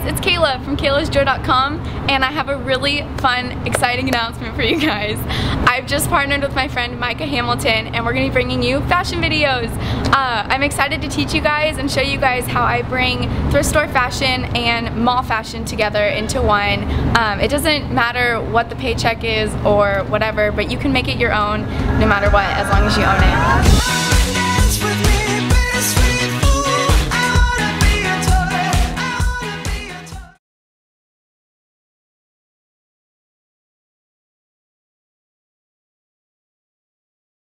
It's Kayla from kaylasjoy.com and I have a really fun, exciting announcement for you guys. I've just partnered with my friend Micah Hamilton and we're going to be bringing you fashion videos. Uh, I'm excited to teach you guys and show you guys how I bring thrift store fashion and mall fashion together into one. Um, it doesn't matter what the paycheck is or whatever, but you can make it your own no matter what as long as you own it.